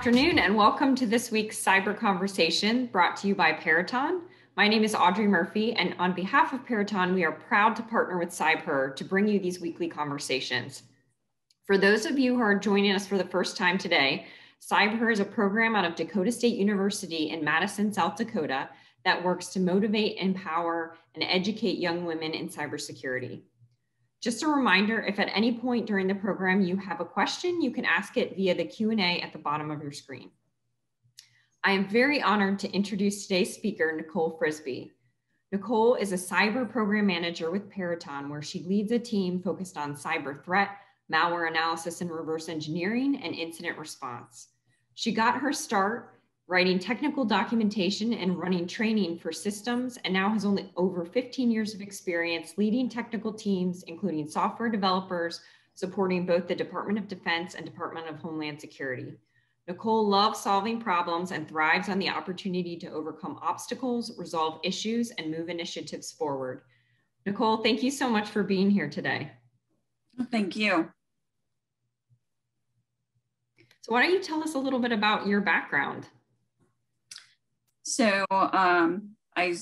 afternoon and welcome to this week's Cyber Conversation brought to you by Peraton. My name is Audrey Murphy, and on behalf of Peraton, we are proud to partner with CybHER to bring you these weekly conversations. For those of you who are joining us for the first time today, CybHER is a program out of Dakota State University in Madison, South Dakota that works to motivate, empower, and educate young women in cybersecurity. Just a reminder, if at any point during the program you have a question, you can ask it via the Q&A at the bottom of your screen. I am very honored to introduce today's speaker, Nicole Frisbie. Nicole is a cyber program manager with Peraton, where she leads a team focused on cyber threat, malware analysis and reverse engineering, and incident response. She got her start writing technical documentation and running training for systems, and now has only over 15 years of experience leading technical teams, including software developers, supporting both the Department of Defense and Department of Homeland Security. Nicole loves solving problems and thrives on the opportunity to overcome obstacles, resolve issues, and move initiatives forward. Nicole, thank you so much for being here today. Thank you. So why don't you tell us a little bit about your background? So um, I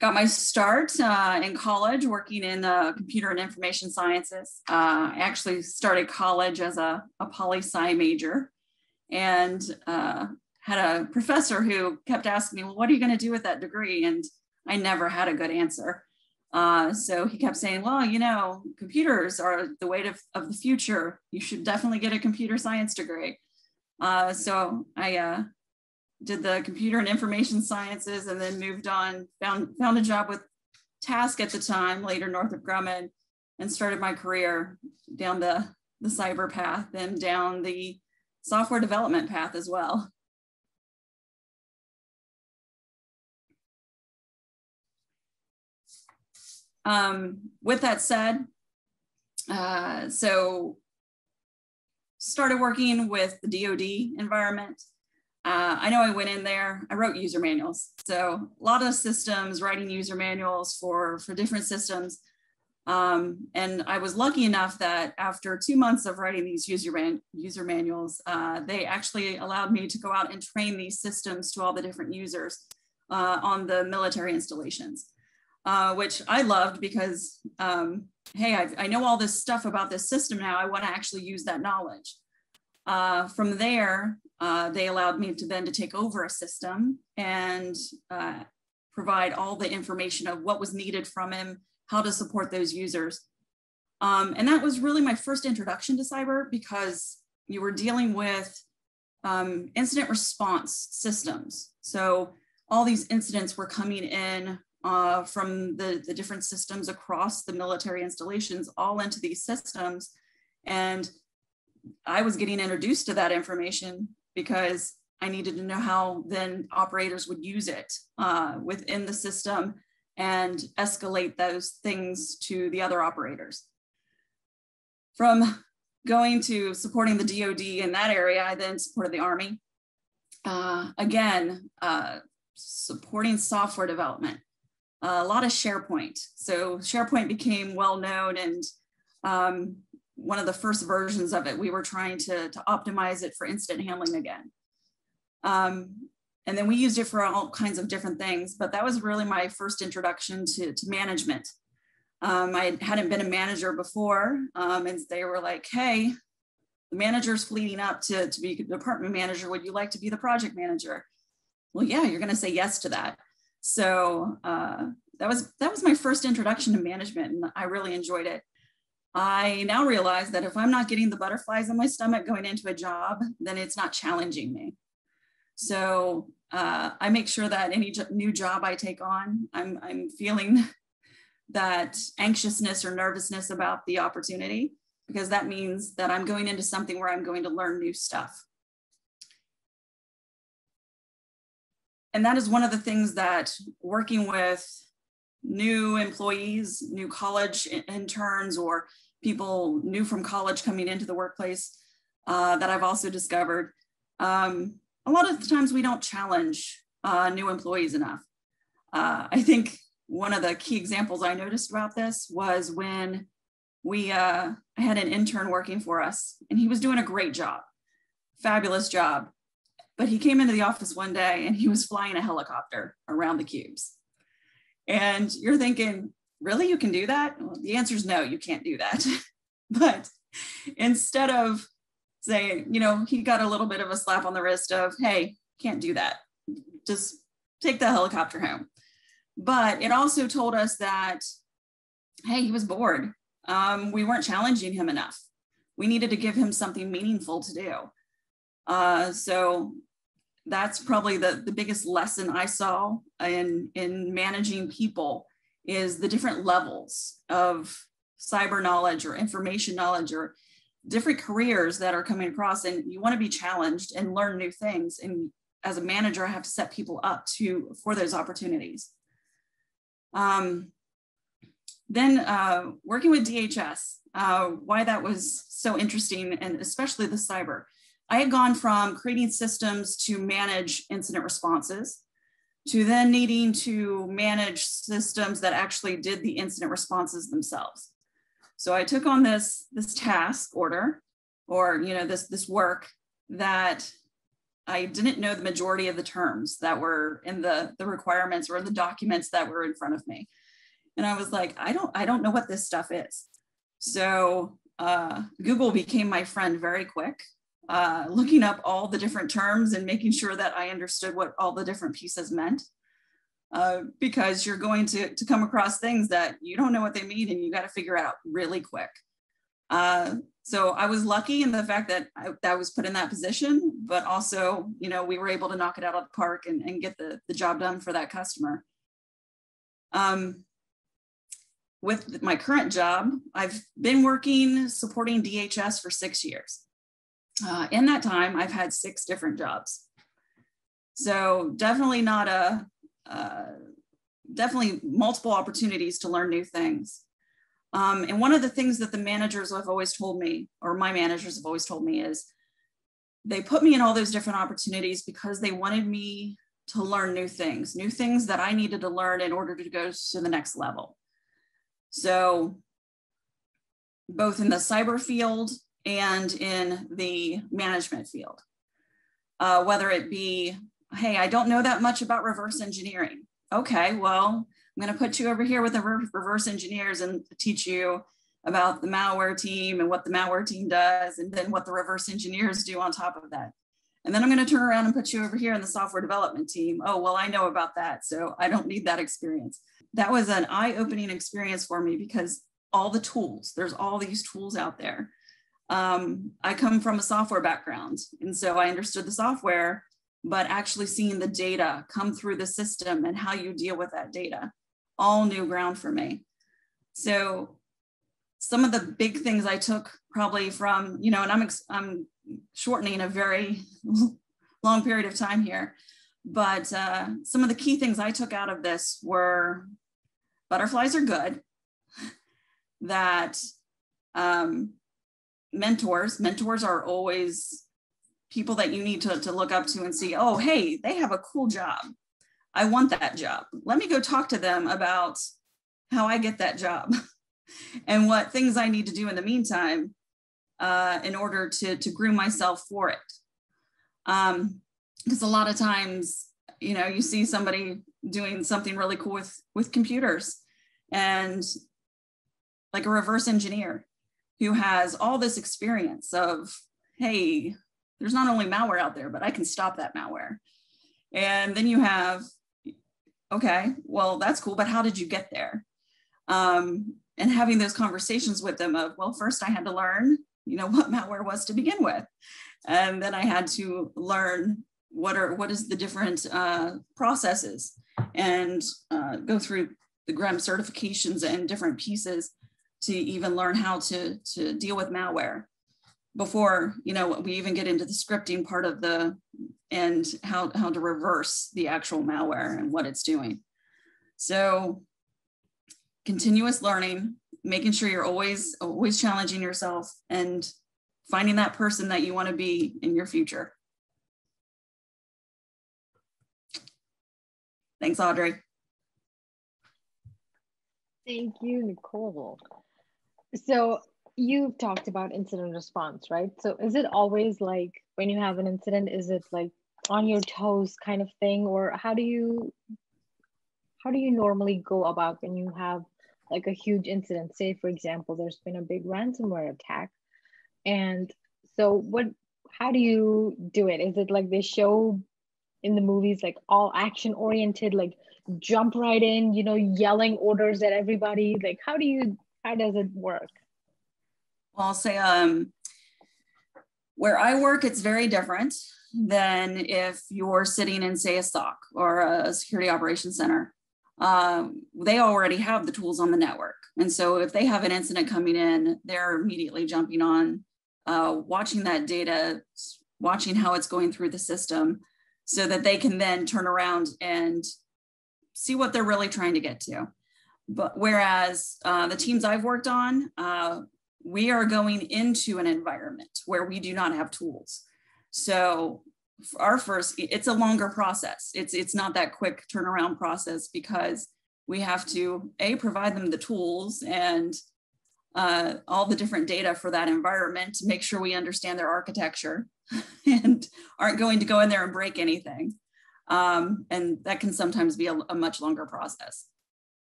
got my start uh, in college working in uh, computer and information sciences. Uh, I actually started college as a, a poli sci major and uh, had a professor who kept asking me, well, what are you going to do with that degree? And I never had a good answer. Uh, so he kept saying, well, you know, computers are the way to, of the future. You should definitely get a computer science degree. Uh, so I did the computer and information sciences and then moved on, found, found a job with TASC at the time, later Northrop Grumman, and started my career down the, the cyber path and down the software development path as well. Um, with that said, uh, so started working with the DoD environment uh, I know I went in there, I wrote user manuals. So a lot of systems, writing user manuals for, for different systems. Um, and I was lucky enough that after two months of writing these user, man, user manuals, uh, they actually allowed me to go out and train these systems to all the different users uh, on the military installations, uh, which I loved because, um, hey, I've, i know all this stuff about this system now. I want to actually use that knowledge. Uh, from there, uh, they allowed me to then to take over a system and uh, provide all the information of what was needed from him, how to support those users. Um, and that was really my first introduction to cyber because you were dealing with um, incident response systems. So all these incidents were coming in uh, from the, the different systems across the military installations, all into these systems. And I was getting introduced to that information because I needed to know how then operators would use it uh, within the system and escalate those things to the other operators. From going to supporting the DoD in that area, I then supported the Army. Uh, again, uh, supporting software development, a lot of SharePoint. So SharePoint became well known and um, one of the first versions of it, we were trying to, to optimize it for incident handling again. Um, and then we used it for all kinds of different things, but that was really my first introduction to, to management. Um, I hadn't been a manager before, um, and they were like, hey, the manager's fleeting up to, to be department manager. Would you like to be the project manager? Well, yeah, you're going to say yes to that. So uh, that was that was my first introduction to management, and I really enjoyed it. I now realize that if I'm not getting the butterflies in my stomach going into a job, then it's not challenging me. So uh, I make sure that any new job I take on, I'm, I'm feeling that anxiousness or nervousness about the opportunity because that means that I'm going into something where I'm going to learn new stuff. And that is one of the things that working with new employees, new college interns, or people new from college coming into the workplace uh, that I've also discovered. Um, a lot of times we don't challenge uh, new employees enough. Uh, I think one of the key examples I noticed about this was when we uh, had an intern working for us and he was doing a great job. fabulous job. But he came into the office one day and he was flying a helicopter around the cubes. And you're thinking, really, you can do that? Well, the answer is no, you can't do that. but instead of saying, you know, he got a little bit of a slap on the wrist of, hey, can't do that. Just take the helicopter home. But it also told us that, hey, he was bored. Um, we weren't challenging him enough. We needed to give him something meaningful to do. Uh, so that's probably the, the biggest lesson I saw in, in managing people is the different levels of cyber knowledge or information knowledge or different careers that are coming across and you want to be challenged and learn new things. And as a manager i have to set people up to for those opportunities. Um, then uh, working with dhs uh, why that was so interesting and especially the cyber. I had gone from creating systems to manage incident responses to then needing to manage systems that actually did the incident responses themselves so I took on this this task order, or you know this this work that I didn't know the majority of the terms that were in the the requirements or the documents that were in front of me, and I was like, I don't I don't know what this stuff is. So uh, Google became my friend very quick. Uh, looking up all the different terms and making sure that I understood what all the different pieces meant. Uh, because you're going to, to come across things that you don't know what they mean and you got to figure out really quick. Uh, so I was lucky in the fact that I, that I was put in that position, but also, you know, we were able to knock it out of the park and, and get the, the job done for that customer. Um, with my current job, I've been working supporting DHS for six years. Uh, in that time, I've had six different jobs. So definitely not a, uh, definitely multiple opportunities to learn new things. Um, and one of the things that the managers have always told me, or my managers have always told me, is they put me in all those different opportunities because they wanted me to learn new things, new things that I needed to learn in order to go to the next level. So, both in the cyber field and in the management field, uh, whether it be hey, I don't know that much about reverse engineering. Okay, well, I'm going to put you over here with the reverse engineers and teach you about the malware team and what the malware team does, and then what the reverse engineers do on top of that. And then I'm going to turn around and put you over here in the software development team. Oh, well, I know about that. So I don't need that experience. That was an eye opening experience for me because all the tools, there's all these tools out there. Um, I come from a software background. And so I understood the software but actually seeing the data come through the system and how you deal with that data, all new ground for me. So some of the big things I took probably from, you know, and I'm, I'm shortening a very long period of time here, but uh, some of the key things I took out of this were butterflies are good, that um, mentors, mentors are always people that you need to, to look up to and see, oh, hey, they have a cool job. I want that job. Let me go talk to them about how I get that job and what things I need to do in the meantime uh, in order to, to groom myself for it. Um, because a lot of times, you know, you see somebody doing something really cool with, with computers and like a reverse engineer who has all this experience of, hey, there's not only malware out there, but I can stop that malware. And then you have, okay, well, that's cool, but how did you get there? Um, and having those conversations with them of, well, first I had to learn, you know, what malware was to begin with. And then I had to learn what are what is the different uh, processes and uh, go through the GREM certifications and different pieces to even learn how to, to deal with malware before you know we even get into the scripting part of the and how, how to reverse the actual malware and what it's doing. So continuous learning making sure you're always always challenging yourself and finding that person that you want to be in your future. Thanks audrey. Thank you nicole so you've talked about incident response, right? So is it always like when you have an incident, is it like on your toes kind of thing, or how do you how do you normally go about when you have like a huge incident? Say, for example, there's been a big ransomware attack, and so what? How do you do it? Is it like they show in the movies like all action oriented, like jump right in, you know, yelling orders at everybody? Like, how do you how does it work? Well, I'll say um, where I work, it's very different than if you're sitting in, say, a SOC or a security operations center. Um, they already have the tools on the network. And so if they have an incident coming in, they're immediately jumping on, uh, watching that data, watching how it's going through the system so that they can then turn around and see what they're really trying to get to. But whereas uh, the teams I've worked on, uh, we are going into an environment where we do not have tools. So our first, it's a longer process. It's it's not that quick turnaround process because we have to a provide them the tools and uh, all the different data for that environment to make sure we understand their architecture and aren't going to go in there and break anything. Um, and that can sometimes be a, a much longer process.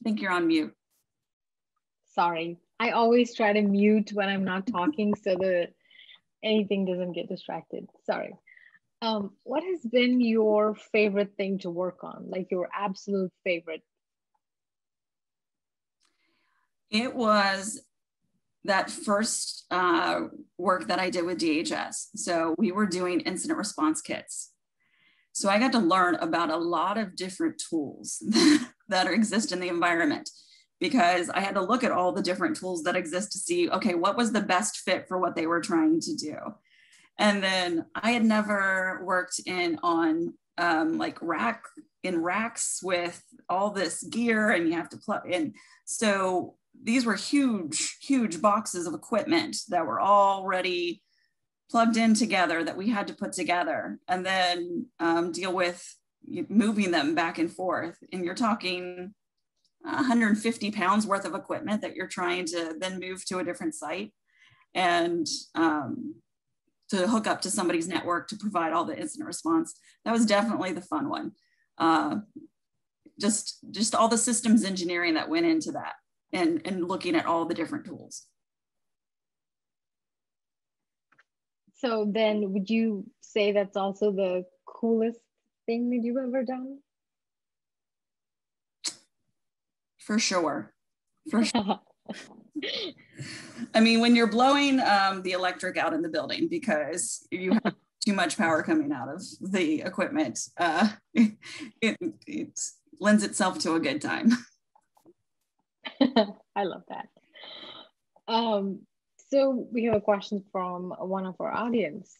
I think you're on mute. Sorry. I always try to mute when I'm not talking so that anything doesn't get distracted. Sorry. Um, what has been your favorite thing to work on? Like your absolute favorite? It was that first uh, work that I did with DHS. So we were doing incident response kits. So I got to learn about a lot of different tools that exist in the environment because I had to look at all the different tools that exist to see, okay, what was the best fit for what they were trying to do. And then I had never worked in on um, like rack in racks with all this gear and you have to plug in. So these were huge, huge boxes of equipment that were already plugged in together that we had to put together and then um, deal with moving them back and forth. And you're talking 150 pounds worth of equipment that you're trying to then move to a different site and um, to hook up to somebody's network to provide all the incident response. That was definitely the fun one. Uh, just, just all the systems engineering that went into that and, and looking at all the different tools. So then would you say that's also the coolest thing that you've ever done? For sure. For sure. I mean, when you're blowing um, the electric out in the building because you have too much power coming out of the equipment, uh, it, it lends itself to a good time. I love that. Um, so we have a question from one of our audience.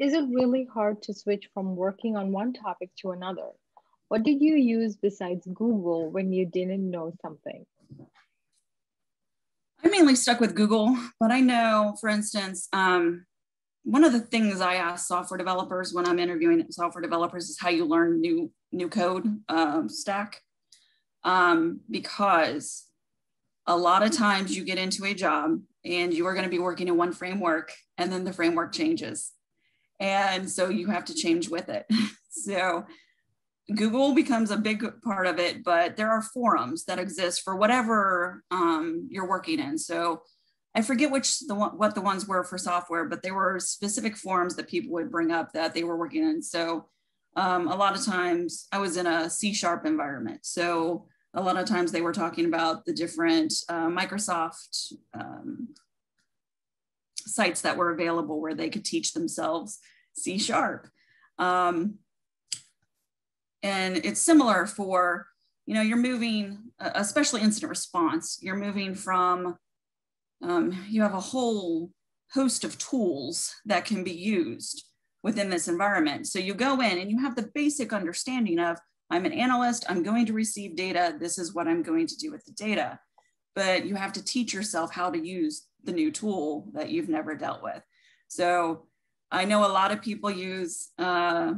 Is it really hard to switch from working on one topic to another? What did you use besides Google when you didn't know something? I mainly stuck with Google, but I know, for instance, um, one of the things I ask software developers when I'm interviewing software developers is how you learn new new code um, stack, um, because a lot of times you get into a job and you are going to be working in one framework, and then the framework changes, and so you have to change with it. so Google becomes a big part of it, but there are forums that exist for whatever um, you're working in. So I forget which the what the ones were for software, but there were specific forums that people would bring up that they were working in. So um, a lot of times I was in a C sharp environment. So a lot of times they were talking about the different uh, Microsoft um, sites that were available where they could teach themselves C sharp. Um, and it's similar for, you know, you're moving, especially incident response, you're moving from, um, you have a whole host of tools that can be used within this environment. So you go in and you have the basic understanding of, I'm an analyst, I'm going to receive data, this is what I'm going to do with the data. But you have to teach yourself how to use the new tool that you've never dealt with. So I know a lot of people use uh,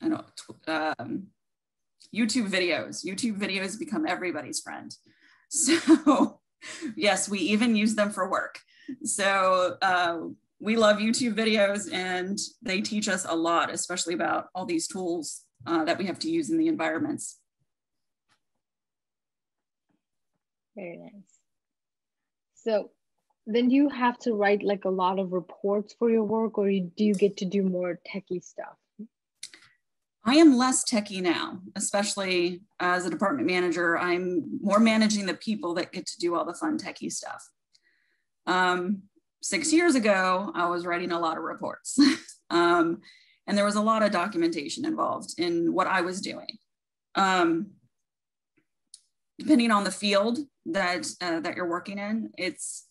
I know, um, YouTube videos. YouTube videos become everybody's friend. So, yes, we even use them for work. So, uh, we love YouTube videos and they teach us a lot, especially about all these tools uh, that we have to use in the environments. Very nice. So, then you have to write like a lot of reports for your work, or do you get to do more techie stuff? I am less techie now, especially as a department manager. I'm more managing the people that get to do all the fun techie stuff. Um, six years ago, I was writing a lot of reports, um, and there was a lot of documentation involved in what I was doing. Um, depending on the field that uh, that you're working in, it's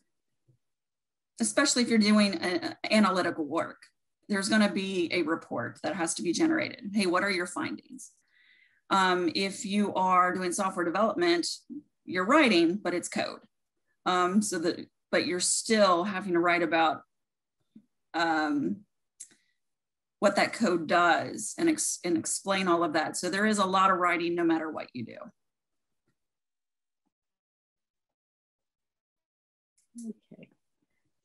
especially if you're doing a, analytical work there's going to be a report that has to be generated. Hey, what are your findings? Um, if you are doing software development, you're writing, but it's code. Um, so that, but you're still having to write about um, what that code does and, ex and explain all of that. So there is a lot of writing no matter what you do. Okay.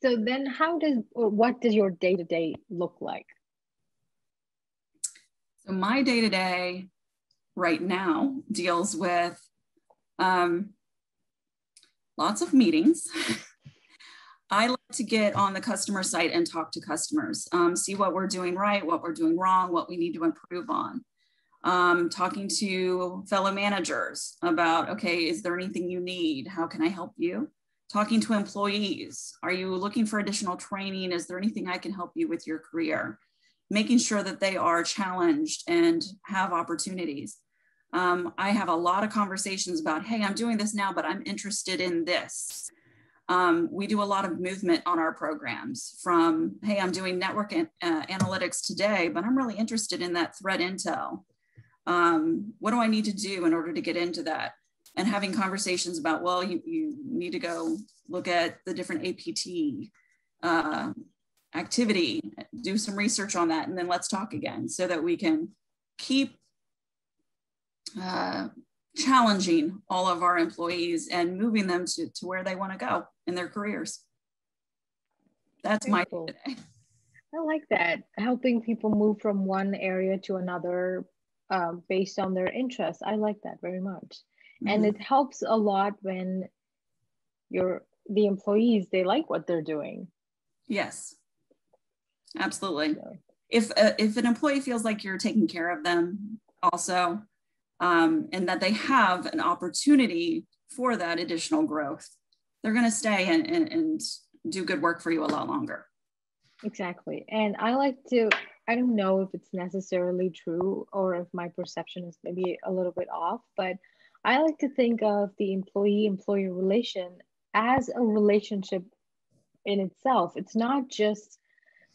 So then how does, or what does your day-to-day look like? So my day-to-day right now deals with um, lots of meetings. I like to get on the customer site and talk to customers, um, see what we're doing right, what we're doing wrong, what we need to improve on. Um, talking to fellow managers about, okay, is there anything you need? How can I help you? Talking to employees. Are you looking for additional training? Is there anything I can help you with your career? Making sure that they are challenged and have opportunities. Um, I have a lot of conversations about, hey, I'm doing this now, but I'm interested in this. Um, we do a lot of movement on our programs from, hey, I'm doing network an, uh, analytics today, but I'm really interested in that threat intel. Um, what do I need to do in order to get into that? And having conversations about, well, you, you need to go look at the different APT uh, activity, do some research on that, and then let's talk again so that we can keep uh, challenging all of our employees and moving them to, to where they want to go in their careers. That's Very my cool. today. I like that. Helping people move from one area to another um, based on their interests. I like that very much and mm-hmm. it helps a lot when you're the employees they like what they're doing. Yes. Absolutely. If uh, if an employee feels like you're taking care of them also um, and that they have an opportunity for that additional growth they're going to stay and, and, and do good work for you a lot longer. Exactly. And i like to i don't know if it's necessarily true or if my perception is maybe a little bit off but I like to think of the employee employer relation as a relationship in itself. It's not just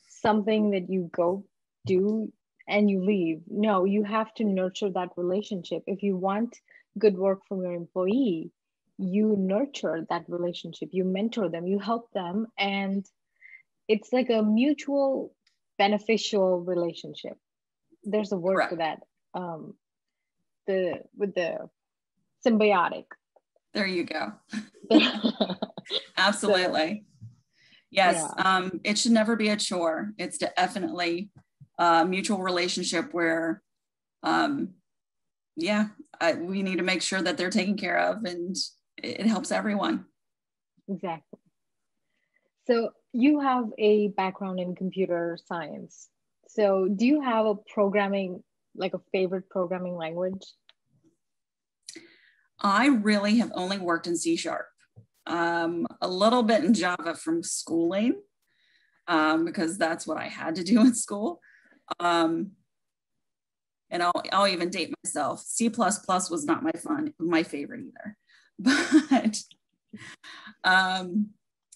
something that you go do and you leave. No, you have to nurture that relationship. If you want good work from your employee, you nurture that relationship, you mentor them, you help them, and it's like a mutual beneficial relationship. There's a word Correct. for that. Um, the with the symbiotic. There you go. Absolutely. Yes. Yeah. Um, it should never be a chore. It's definitely a mutual relationship where, um, yeah, I, we need to make sure that they're taken care of and it helps everyone. Exactly. So you have a background in computer science. So do you have a programming, like a favorite programming language? I really have only worked in C sharp, um, a little bit in Java from schooling, um, because that's what I had to do in school. Um, and I'll, I'll even date myself. C was not my fun, my favorite either. But um,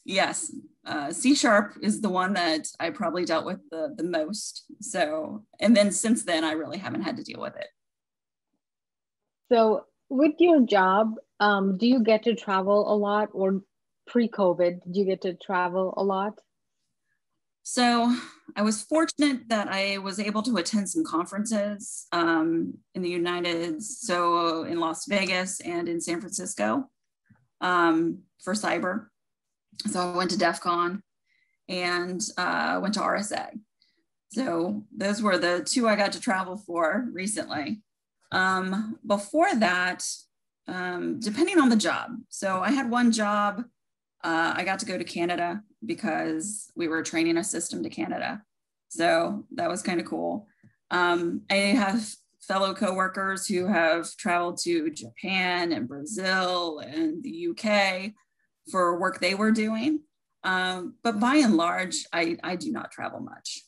yes, uh, C sharp is the one that I probably dealt with the, the most. So, and then since then, I really haven't had to deal with it. So with your job, um, do you get to travel a lot or pre-COVID, did you get to travel a lot? So I was fortunate that I was able to attend some conferences um, in the United, so in Las Vegas and in San Francisco um, for cyber. So I went to DEF CON and uh, went to RSA. So those were the two I got to travel for recently. Um, before that, um, depending on the job. So I had one job, uh, I got to go to Canada because we were training a system to Canada. So that was kind of cool. Um, I have fellow coworkers who have traveled to Japan and Brazil and the UK for work they were doing. Um, but by and large, I, I do not travel much,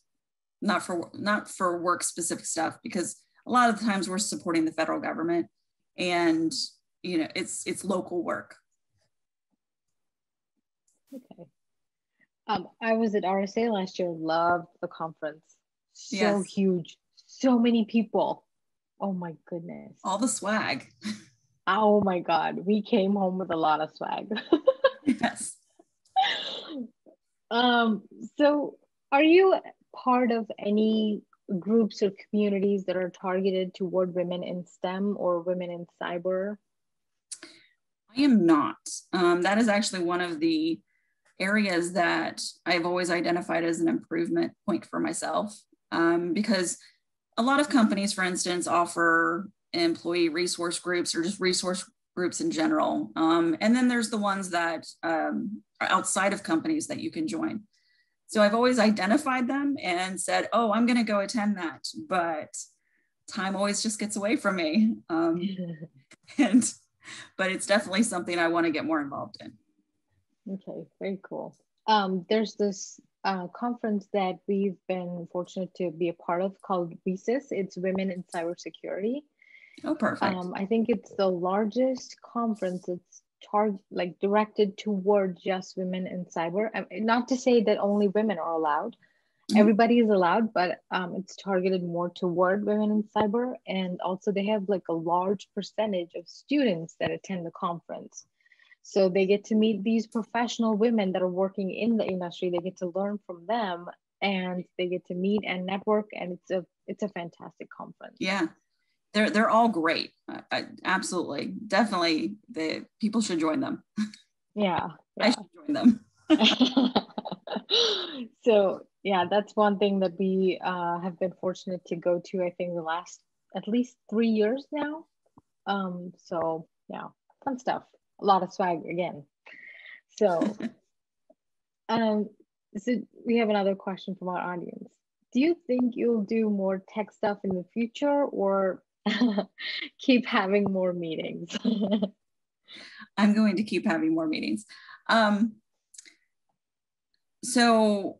not for not for work specific stuff because a lot of the times we're supporting the federal government, and you know it's it's local work. Okay. Um, I was at RSA last year. Loved the conference. So yes. huge. So many people. Oh my goodness. All the swag. oh my god, we came home with a lot of swag. yes. Um. So, are you part of any groups or communities that are targeted toward women in STEM or women in cyber? I am not. Um, that is actually one of the areas that I've always identified as an improvement point for myself um, because a lot of companies, for instance, offer employee resource groups or just resource groups in general. Um, and then there's the ones that um, are outside of companies that you can join. So I've always identified them and said, oh, I'm going to go attend that. But time always just gets away from me. Um, and, but it's definitely something I want to get more involved in. Okay, very cool. Um, there's this uh, conference that we've been fortunate to be a part of called WiCyS. It's Women in Cybersecurity. Oh, perfect. Um, I think it's the largest conference. It's tar- like directed toward just women in cyber. I mean, not to say that only women are allowed. Mm-hmm. Everybody is allowed, but um, it's targeted more toward women in cyber. And also, they have like a large percentage of students that attend the conference. So they get to meet these professional women that are working in the industry. They get to learn from them and they get to meet and network and it's a it's a fantastic conference. Yeah. They're they're all great. Uh, absolutely. Definitely the people should join them. Yeah. yeah. I should join them. so yeah, that's one thing that we uh, have been fortunate to go to. I think the last at least three years now. Um, so yeah, fun stuff a lot of swag again. So, um, so we have another question from our audience. Do you think you'll do more tech stuff in the future or keep having more meetings? I'm going to keep having more meetings. Um, so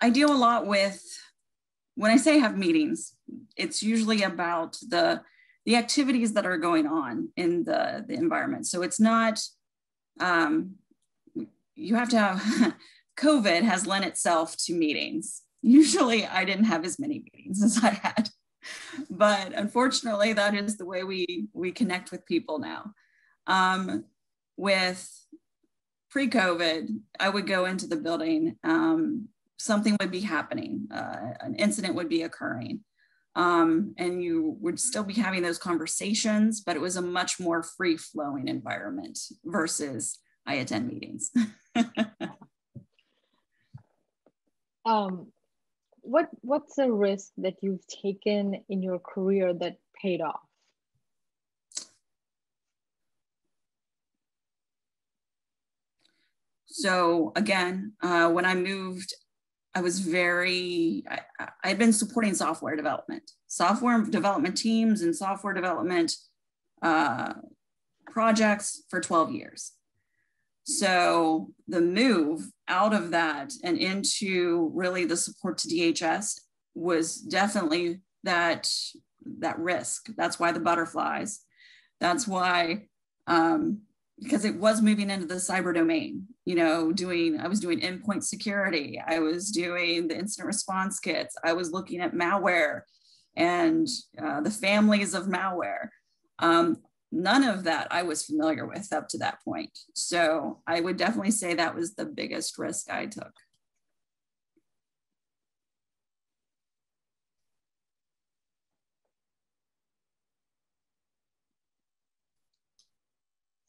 I deal a lot with, when I say have meetings, it's usually about the the activities that are going on in the, the environment. So it's not, um, you have to have, COVID has lent itself to meetings. Usually I didn't have as many meetings as I had, but unfortunately that is the way we, we connect with people now. Um, with pre-COVID, I would go into the building, um, something would be happening, uh, an incident would be occurring um, and you would still be having those conversations, but it was a much more free flowing environment versus I attend meetings. um, what what's a risk that you've taken in your career that paid off? So again, uh, when I moved I was very, I, I had been supporting software development, software development teams and software development uh, projects for 12 years. So the move out of that and into really the support to DHS was definitely that that risk. That's why the butterflies. That's why um, because it was moving into the cyber domain you know doing i was doing endpoint security i was doing the incident response kits i was looking at malware and uh, the families of malware um, none of that I was familiar with up to that point. So I would definitely say that was the biggest risk I took.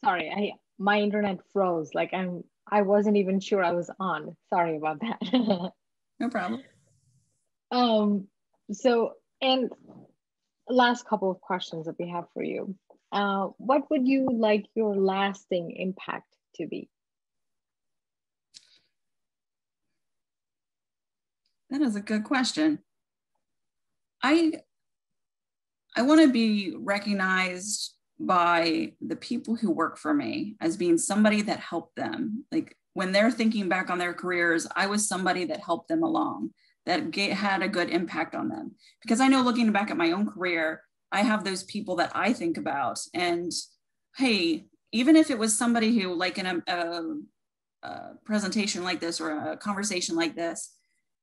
Sorry, I my internet froze. Like I'm I wasn't even sure I was on. Sorry about that. no problem. Um so and last couple of questions that we have for you. Uh, what would you like your lasting impact to be? That is a good question. I I want to be recognized by the people who work for me as being somebody that helped them. Like when they're thinking back on their careers, I was somebody that helped them along, that get, had a good impact on them. Because I know looking back at my own career, I have those people that I think about. And hey, even if it was somebody who, like in a, a, a presentation like this or a conversation like this,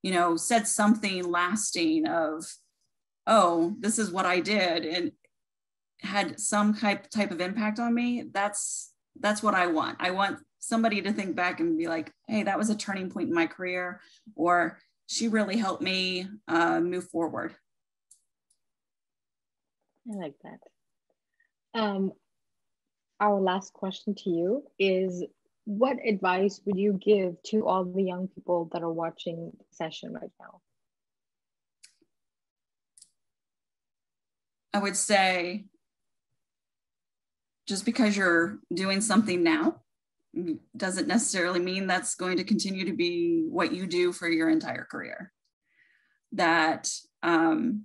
you know, said something lasting of, oh, this is what I did and had some type type of impact on me, that's that's what I want. I want somebody to think back and be like, hey, that was a turning point in my career, or she really helped me uh, move forward. I like that. Um, our last question to you is what advice would you give to all the young people that are watching the session right now? I would say just because you're doing something now doesn't necessarily mean that's going to continue to be what you do for your entire career. That um,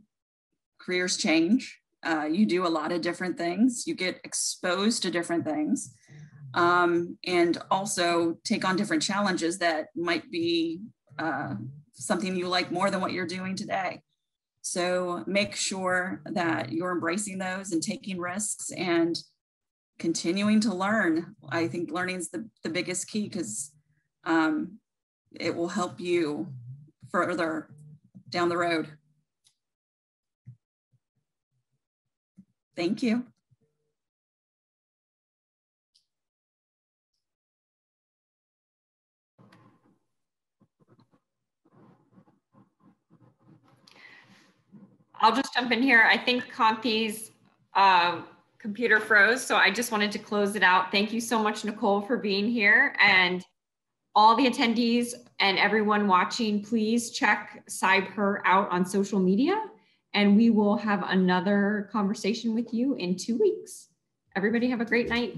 careers change. Uh, you do a lot of different things. You get exposed to different things um, and also take on different challenges that might be uh, something you like more than what you're doing today. So make sure that you're embracing those and taking risks and continuing to learn. I think learning is the, the biggest key because um, it will help you further down the road. Thank you. I'll just jump in here. I think Kanti's uh, computer froze, so I just wanted to close it out. Thank you so much, Nicole, for being here. And all the attendees and everyone watching, please check CybHER out on social media. And we will have another conversation with you in two weeks. Everybody have a great night.